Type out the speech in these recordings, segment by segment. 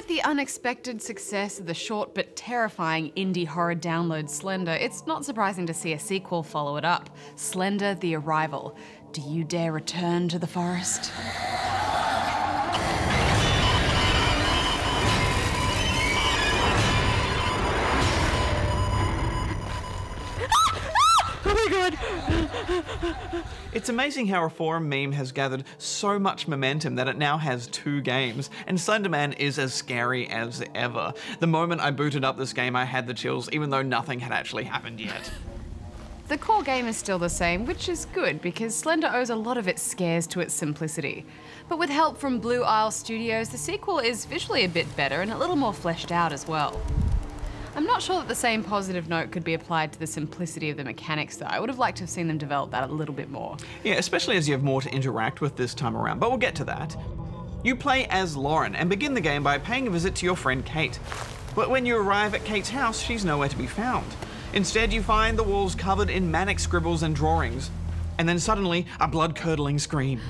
With the unexpected success of the short but terrifying indie horror download Slender, it's not surprising to see a sequel follow it up Slender the Arrival. Do you dare return to the forest? It's amazing how a forum meme has gathered so much momentum that it now has two games, and Slenderman is as scary as ever. The moment I booted up this game, I had the chills, even though nothing had actually happened yet. The core game is still the same, which is good because Slender owes a lot of its scares to its simplicity. But with help from Blue Isle Studios, the sequel is visually a bit better and a little more fleshed out as well. I'm not sure that the same positive note could be applied to the simplicity of the mechanics though. I would have liked to have seen them develop that a little bit more. Yeah, especially as you have more to interact with this time around, but we'll get to that. You play as Lauren and begin the game by paying a visit to your friend Kate. But when you arrive at Kate's house, she's nowhere to be found. Instead, you find the walls covered in manic scribbles and drawings. And then suddenly, a blood curdling scream.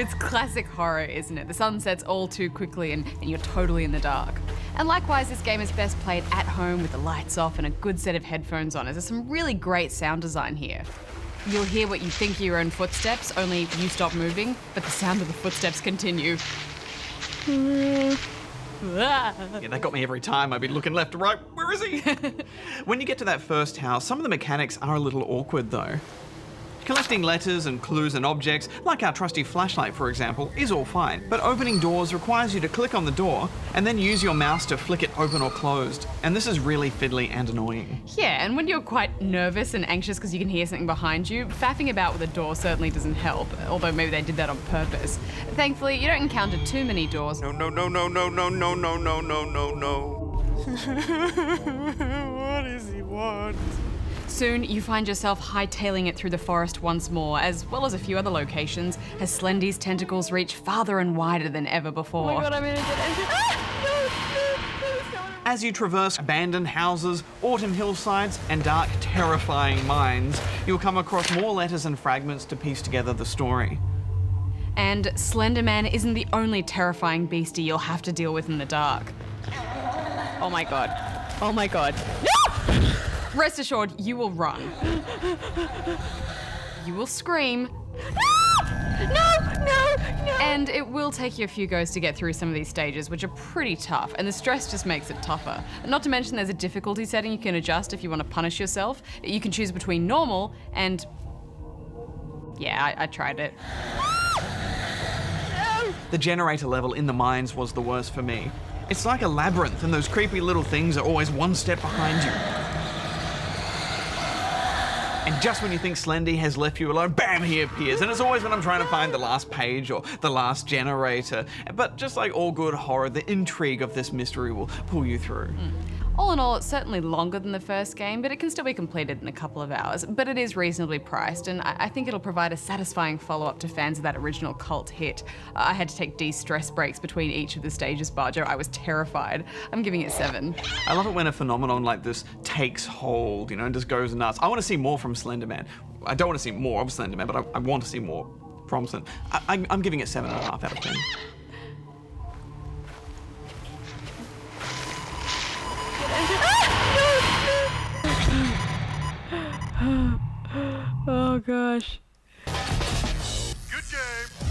It's classic horror, isn't it? The sun sets all too quickly and, and you're totally in the dark. And likewise, this game is best played at home with the lights off and a good set of headphones on, as there's some really great sound design here. You'll hear what you think are your own footsteps, only you stop moving, but the sound of the footsteps continue. Yeah, that got me every time. I'd be looking left to right. Where is he? when you get to that first house, some of the mechanics are a little awkward though. Collecting letters and clues and objects, like our trusty flashlight for example, is all fine, but opening doors requires you to click on the door and then use your mouse to flick it open or closed, and this is really fiddly and annoying. Yeah, and when you're quite nervous and anxious because you can hear something behind you, faffing about with a door certainly doesn't help, although maybe they did that on purpose. Thankfully, you don't encounter too many doors. No, no, no, no, no, no, no, no, no, no, no, no. what does he want? Soon, you find yourself hightailing it through the forest once more, as well as a few other locations, as Slendy's tentacles reach farther and wider than ever before. Oh my god, I'm in a dead end. Ah! As you traverse abandoned houses, autumn hillsides, and dark, terrifying mines, you'll come across more letters and fragments to piece together the story. And Slenderman isn't the only terrifying beastie you'll have to deal with in the dark. Oh my god. Oh my god. No! Rest assured, you will run. You will scream. No, no, no. And it will take you a few goes to get through some of these stages, which are pretty tough, and the stress just makes it tougher. Not to mention there's a difficulty setting you can adjust if you want to punish yourself. You can choose between normal and... Yeah, I, I tried it. The generator level in the mines was the worst for me. It's like a labyrinth, and those creepy little things are always one step behind you. And just when you think Slendy has left you alone, bam, he appears. And it's always when I'm trying to find the last page or the last generator. But just like all good horror, the intrigue of this mystery will pull you through. Mm. All in all, it's certainly longer than the first game, but it can still be completed in a couple of hours. But it is reasonably priced, and I think it'll provide a satisfying follow up to fans of that original cult hit. Uh, I had to take de stress breaks between each of the stages, Bajo. I was terrified. I'm giving it seven. I love it when a phenomenon like this takes hold, you know, and just goes nuts. I want to see more from Slenderman. I don't want to see more of Slenderman, but I, I want to see more from Slend. I, I'm giving it seven and a half out of ten. Oh gosh. Good game.